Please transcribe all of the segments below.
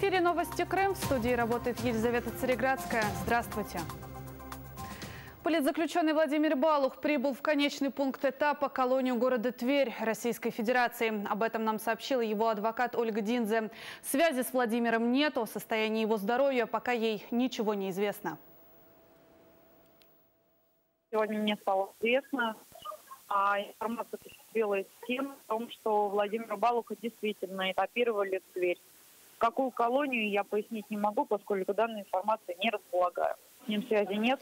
эфире «Новости Крым». В студии работает Елизавета Цареградская. Здравствуйте. Политзаключенный Владимир Балух прибыл в конечный пункт этапа колонию города Тверь Российской Федерации. Об этом нам сообщила его адвокат Ольга Динзе. Связи с Владимиром нет, о состоянии его здоровья пока ей ничего не известно. Сегодня мне стало известно, а информация осуществилась тем, в том, что Владимира Балуха действительно этапировали в Тверь. Какую колонию, я пояснить не могу, поскольку данной информации не располагаю. С ним связи нет.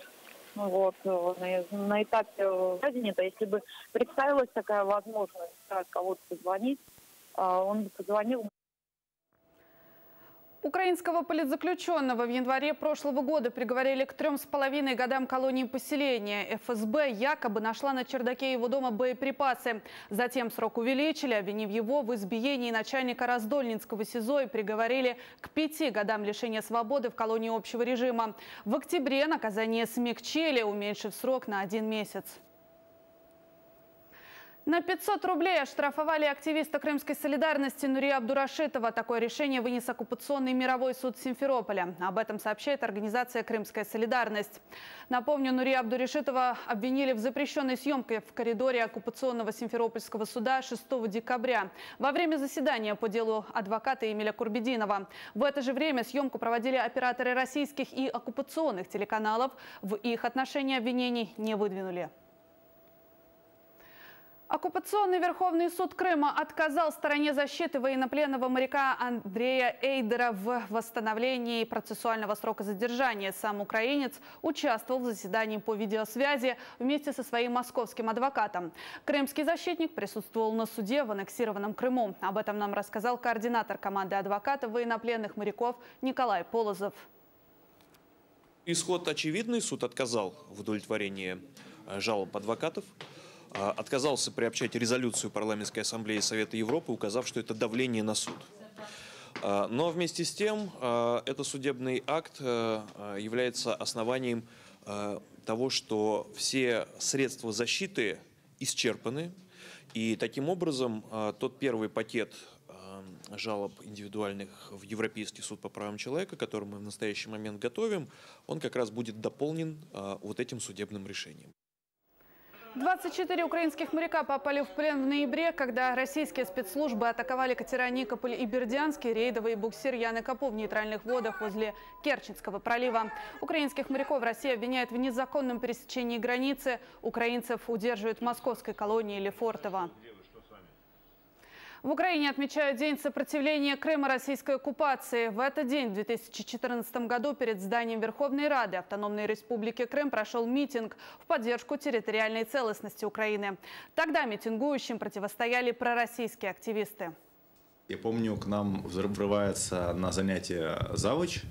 Вот, на, на этапе связи нет. А если бы представилась такая возможность кого-то позвонить, а, он бы позвонил, Украинского политзаключенного в январе прошлого года приговорили к трем с половиной годам колонии поселения. ФСБ якобы нашла на чердаке его дома боеприпасы. Затем срок увеличили, обвинив его в избиении начальника Раздольнинского СИЗО и приговорили к пяти годам лишения свободы в колонии общего режима. В октябре наказание смягчили, уменьшив срок на один месяц. На 500 рублей оштрафовали активиста крымской солидарности Нурия Абдурашитова. Такое решение вынес оккупационный мировой суд Симферополя. Об этом сообщает организация «Крымская солидарность». Напомню, Нурия Абдурашитова обвинили в запрещенной съемке в коридоре оккупационного Симферопольского суда 6 декабря во время заседания по делу адвоката Эмиля Курбединова. В это же время съемку проводили операторы российских и оккупационных телеканалов. В их отношении обвинений не выдвинули. Оккупационный Верховный суд Крыма отказал стороне защиты военнопленного моряка Андрея Эйдера в восстановлении процессуального срока задержания. Сам украинец участвовал в заседании по видеосвязи вместе со своим московским адвокатом. Крымский защитник присутствовал на суде в аннексированном Крыму. Об этом нам рассказал координатор команды адвокатов военнопленных моряков Николай Полозов. Исход очевидный. Суд отказал в удовлетворении э, жалоб адвокатов. А, отказался приобщать резолюцию Парламентской ассамблеи Совета Европы, указав, что это давление на суд. А, но вместе с тем, а, этот судебный акт является основанием того, что все средства защиты исчерпаны, и таким образом тот первый пакет жалоб индивидуальных в Европейский суд по правам человека, который мы в настоящий момент готовим, он как раз будет дополнен вот этим судебным решением. 24 украинских моряка попали в плен в ноябре, когда российские спецслужбы атаковали катера «Никополь» и «Бердянский», рейдовый буксир «Яны Капу» в нейтральных водах возле Керченского пролива. Украинских моряков Россия обвиняет в незаконном пересечении границы. Украинцев удерживают в московской колонии Лефортово. В Украине отмечают День сопротивления Крыма российской оккупации. В этот день, в 2014 году, перед зданием Верховной Рады Автономной Республики Крым прошел митинг в поддержку территориальной целостности Украины. Тогда митингующим противостояли пророссийские активисты. Я помню, к нам врывается на занятие завуч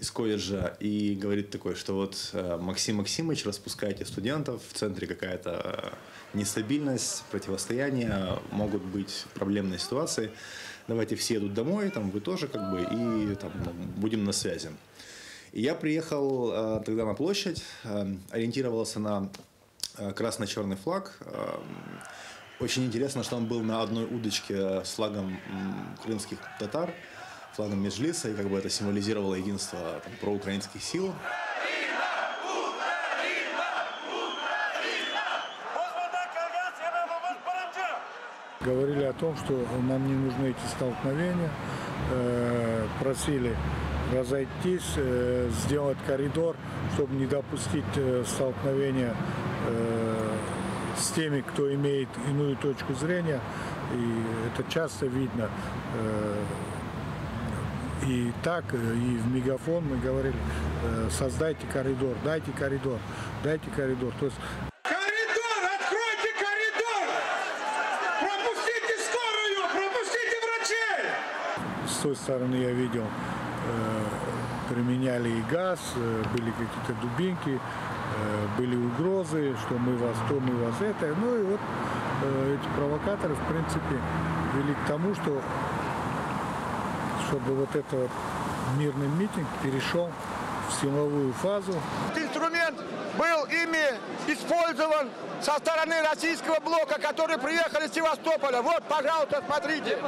из колледжа и говорит такое, что вот э, Максим Максимович, распускайте студентов, в центре какая-то нестабильность, противостояние, могут быть проблемные ситуации. Давайте все едут домой, там вы тоже как бы, и там, будем на связи. И я приехал э, тогда на площадь, э, ориентировался на э, красно-черный флаг. Э, очень интересно, что он был на одной удочке с флагом э, крымских татар, флагом Межлиса, и как бы это символизировало единство там, проукраинских сил. Говорили о том, что нам не нужны эти столкновения, э, просили разойтись, э, сделать коридор, чтобы не допустить э, столкновения с теми, кто имеет иную точку зрения. И это часто видно. И так, и в мегафон мы говорили, создайте коридор, дайте коридор, дайте коридор. То есть с той стороны я видел, э, применяли и газ, э, были какие-то дубинки, э, были угрозы, что мы вас то, мы вас это. Ну и вот эти провокаторы, в принципе, вели к тому, что чтобы вот этот мирный митинг перешел в силовую фазу. Инструмент был ими использован со стороны российского блока, которые приехали с Севастополя. Вот, пожалуйста, смотрите.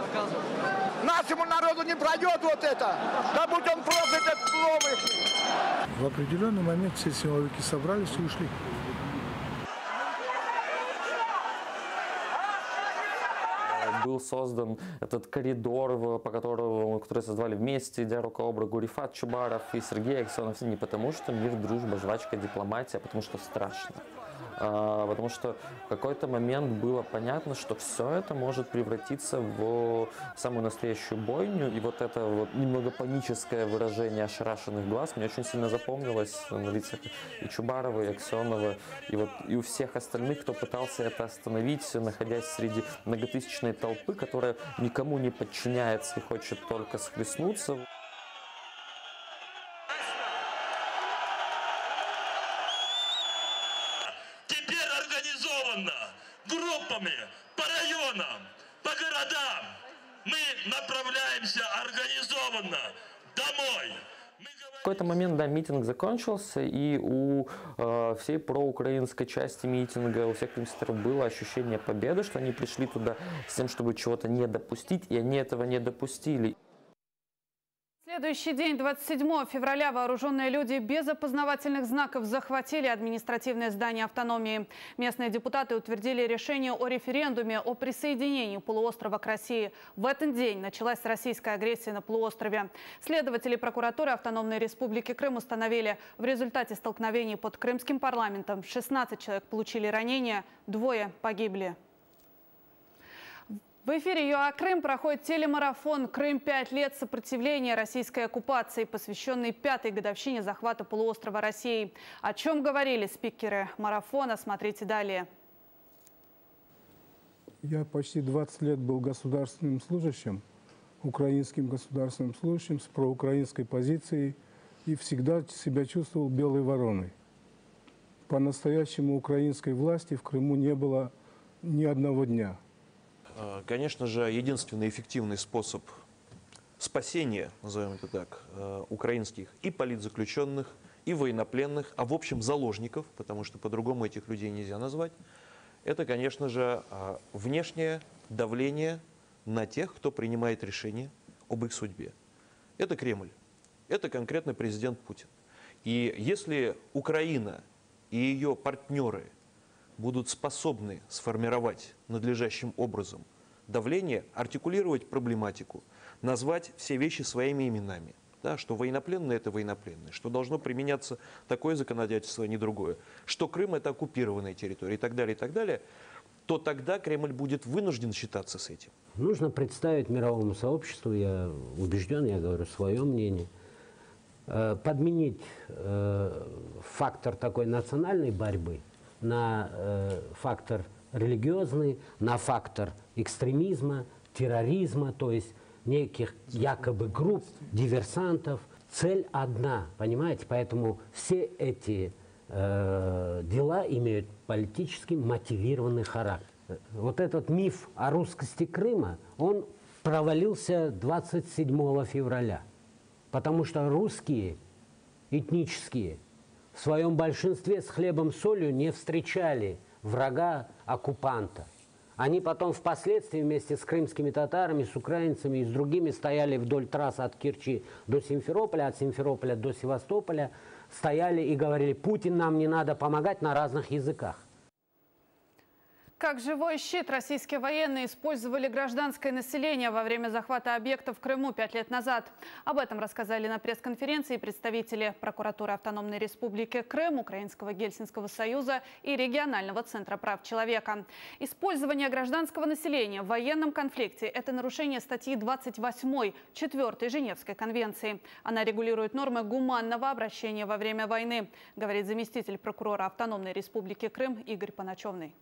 Нашему народу не пройдет вот это. Да будь он проклят, этот новый. В определенный момент все силовики собрались и ушли. Был создан этот коридор, по которому, который создавали вместе Дярука Обрагу, Рифат Чубаров и Сергей Аксенов. Не потому что мир, дружба, жвачка, дипломатия, а потому что страшно. А, Потому что в какой-то момент было понятно, что все это может превратиться в самую настоящую бойню. И вот это вот немного паническое выражение ошарашенных глаз мне очень сильно запомнилось на лицах и Чубарова, и Аксенова, и вот и у всех остальных, кто пытался это остановить, находясь среди многотысячной толпы, которая никому не подчиняется и хочет только схлестнуться. По районам, по городам мы направляемся организованно домой. В какой-то момент, да, митинг закончился, и у э, всей проукраинской части митинга, у всех крымстеров было ощущение победы, что они пришли туда с тем, чтобы чего-то не допустить, и они этого не допустили. Следующий день, 27 февраля, вооруженные люди без опознавательных знаков захватили административное здание автономии. Местные депутаты утвердили решение о референдуме о присоединении полуострова к России. В этот день началась российская агрессия на полуострове. Следователи прокуратуры Автономной Республики Крым установили, в результате столкновений под крымским парламентом 16 человек получили ранения, двое погибли. В эфире ЮА Крым проходит телемарафон «Крым. Пять лет сопротивления российской оккупации», посвященный пятой годовщине захвата полуострова России. О чем говорили спикеры марафона, смотрите далее. Я почти 20 лет был государственным служащим, украинским государственным служащим с проукраинской позицией и всегда себя чувствовал белой вороной. По-настоящему украинской власти в Крыму не было ни одного дня. Э, Конечно же, единственный эффективный способ спасения, назовем это так, э, украинских и политзаключенных, и военнопленных, а в общем заложников, потому что по-другому этих людей нельзя назвать, это, конечно же, э, внешнее давление на тех, кто принимает решения об их судьбе. Это Кремль, это конкретно президент Путин. И если Украина и ее партнеры будут способны сформировать надлежащим образом давление, артикулировать проблематику, назвать все вещи своими именами. Да, что военнопленные – это военнопленные, что должно применяться такое законодательство, а не другое, что Крым – это оккупированная территория и так далее, и так далее, то тогда Кремль будет вынужден считаться с этим. Нужно представить мировому сообществу, я убежден, я говорю свое мнение, э, подменить э, фактор такой национальной борьбы на э, фактор религиозный, на фактор экстремизма, терроризма, то есть неких якобы групп, диверсантов. Цель одна, понимаете? Поэтому все эти э, дела имеют политически мотивированный характер. Вот этот миф о русскости Крыма, он провалился 27 февраля. Потому что русские, этнические, в своем большинстве с хлебом солью не встречали врага оккупанта. Они потом впоследствии вместе с крымскими татарами, с украинцами и с другими стояли вдоль трасс от Керчи до Симферополя, от Симферополя до Севастополя, стояли и говорили, Путин нам не надо помогать на разных языках. Как живой щит российские военные использовали гражданское население во время захвата объектов в Крыму пять лет назад. Об этом рассказали на пресс-конференции представители прокуратуры Автономной Республики Крым, Украинского Гельсинского союза и Регионального центра прав человека. Использование гражданского населения в военном конфликте – это нарушение статьи 28 4 Женевской конвенции. Она регулирует нормы гуманного обращения во время войны, говорит заместитель прокурора Автономной Республики Крым Игорь Паначевный.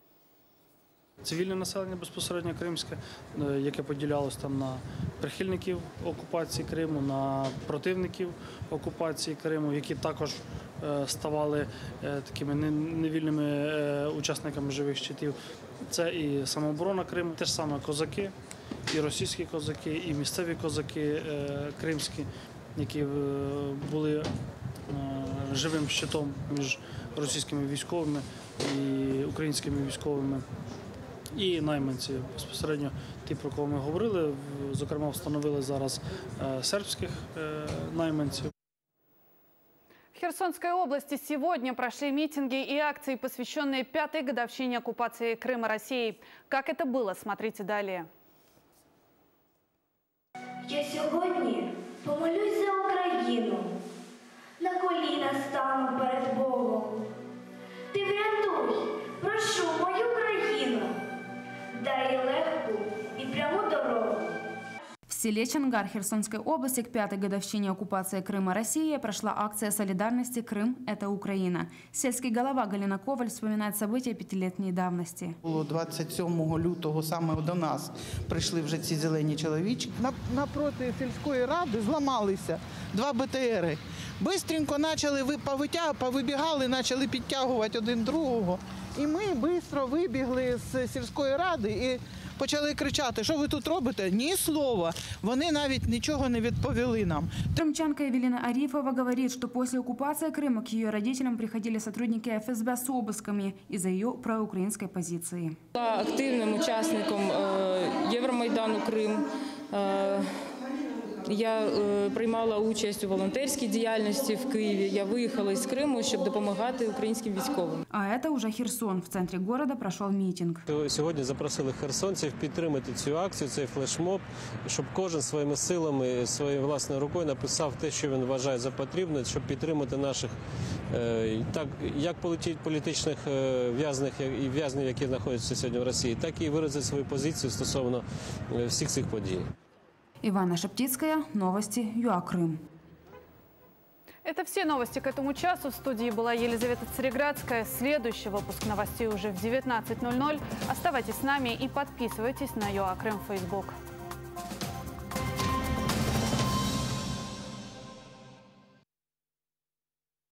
Цивільне населення безпосередньо кримське, е, яке поділялось там на прихильників окупації Криму, на противників окупації Криму, які також е, ставали е, такими невільними учасниками живих щитів. Це і самооборона Криму, те ж саме козаки, і російські козаки, і місцеві козаки кримські, які були живим щитом між російськими військовими і українськими військовими і найманці безпосередньо ті, про кого ми говорили. В- Зокрема, встановили зараз е, сербських е, найманців. В Херсонской области сегодня прошли митинги и акции, посвященные пятой годовщине оккупации Крыма Россией. Как это было, смотрите далее. Я сьогодні помолюсь за Україну, на коліна стану перед Богом. Ти врятуй, прошу мою країну, дай їй легку і пряму дорогу. В селе Чангар Херсонской области к пятой годовщине оккупации Крыма Россией прошла акция солидарности «Крым – это Украина». Сельский голова Галина Коваль вспоминает события пятилетней давности. Було 27 лютого саме до нас прийшли вже ці зелені чоловічки. На- Напроти сільської ради зламалися два БТРи. Бистренько почали ви- повитя- повибігали, почали підтягувати один другого. І ми швидко вибігли з сільської ради і почали кричати, що ви тут робите? Ні слова. Вони навіть нічого не відповіли нам. Крымчанка Евелина Арифова говорит, что после оккупации Крыма к ее родителям приходили сотрудники ФСБ с обысками из-за ее проукраинской позиции. Була активним учасником е, Євромайдану Крим. Е, я е, приймала участь у волонтерській діяльності в Києві. Я виїхала із Криму, щоб допомагати українським військовим. А это уже Херсон. В центре города прошел митинг. Сьогодні запросили херсонців підтримати цю акцію, цей флешмоб, щоб кожен своїми силами, своєю власною рукою написав те, що він вважає за потрібне, щоб підтримати наших е, так як політичних е, в'язних і в'язнів, які знаходяться сьогодні в Росії, так і виразити свою позицію стосовно всіх цих подій. Ивана Шептицкая, новости ЮА Крым. Это все новости к этому часу. В студии была Елизавета Цареградская. Следующий выпуск новостей уже в 19.00. Оставайтесь с нами и подписывайтесь на ЮА Крым в Facebook.